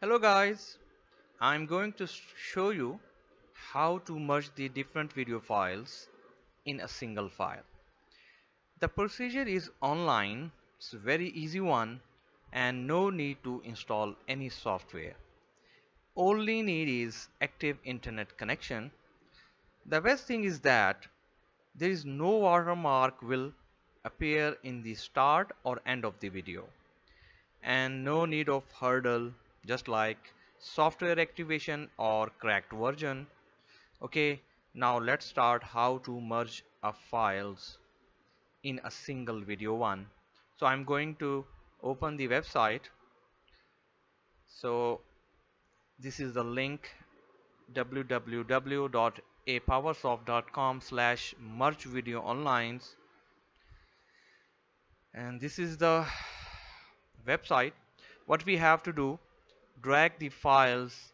Hello guys, I'm going to show you how to merge the different video files in a single file. The procedure is online, it's a very easy one and no need to install any software. Only need is active internet connection. The best thing is that there is no watermark will appear in the start or end of the video and no need of hurdle just like software activation or cracked version. Okay now let's start how to merge a files in a single video one. So I'm going to open the website. So this is the link www.apowersoft.com slash merge video online and this is the website. What we have to do drag the files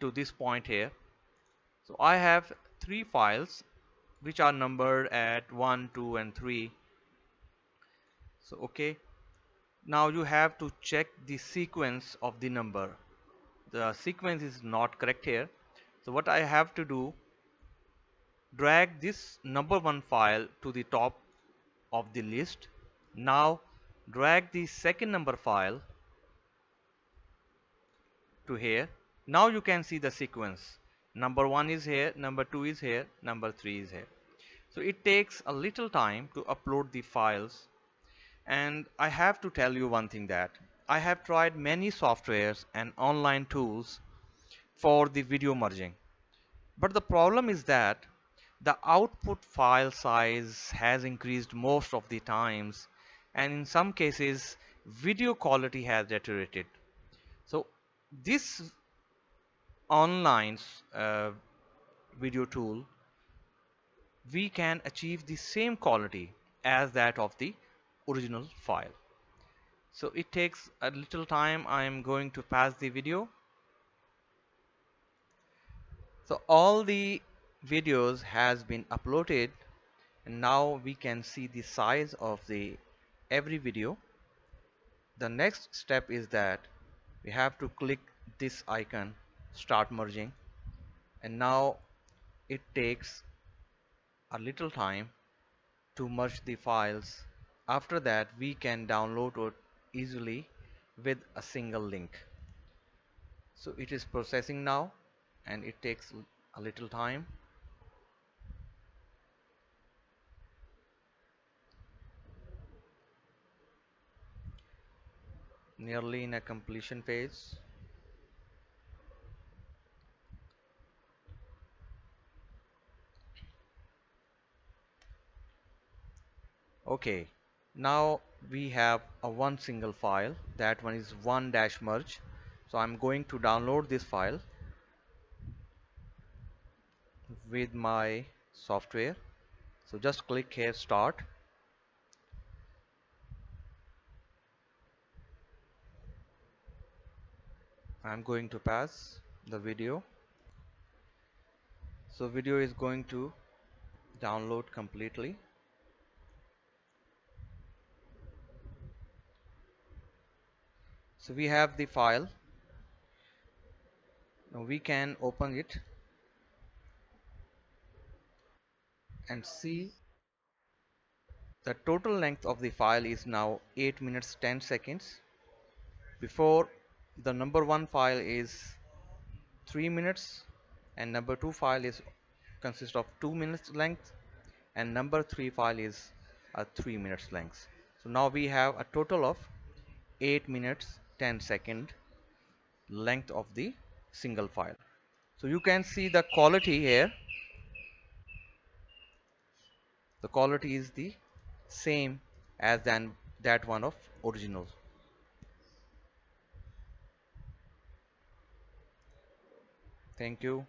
to this point here. So I have three files which are numbered at 1 2 and 3 so okay. Now you have to check the sequence of the number. The sequence is not correct here. So what I have to do drag this number one file to the top of the list. Now drag the second number file to here. Now you can see the sequence. Number one is here number two is here number three is here. So it takes a little time to upload the files. And I have to tell you one thing that I have tried many softwares and online tools for the video merging. But the problem is that the output file size has increased most of the times. And in some cases video quality has deteriorated. So this online uh, video tool we can achieve the same quality as that of the original file. So it takes a little time. I am going to pass the video. So all the videos has been uploaded and now we can see the size of the every video. The next step is that we have to click this icon start merging. And now it takes a little time to merge the files. After that we can download it easily with a single link. So it is processing now and it takes a little time. Nearly in a completion phase okay now we have a one single file. That one is one dash merge. So I'm going to download this file with my software. So just click here start. I'm going to pass the video. So video is going to download completely so we have the file. Now we can open it and see the total length of the file is now 8 minutes 10 seconds. Before the number one file is 3 minutes and number two file is consists of 2 minutes length and number three file is a 3 minutes length. So now we have a total of 8 minutes 10 second length of the single file. So you can see the quality here. The quality is the same as than that one of original. Thank you.